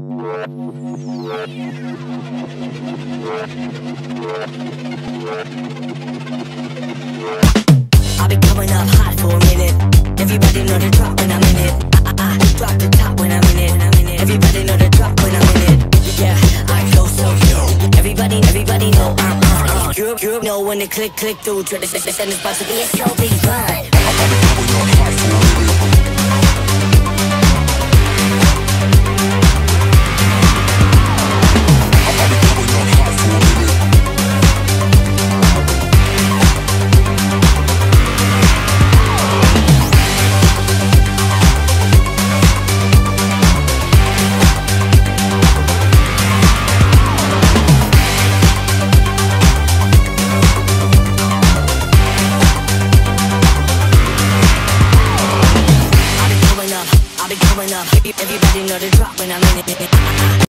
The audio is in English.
I've been coming up hot for a minute. Everybody know the drop when I'm in it. I, I, I drop the top when I'm in it. Everybody know the drop when I'm in it. Yeah, I go so yo. Everybody, everybody know I'm on. You, you know when they click, click through. Try to send this about to be a show, be fun. Been going up. Everybody know the drop when I'm in it.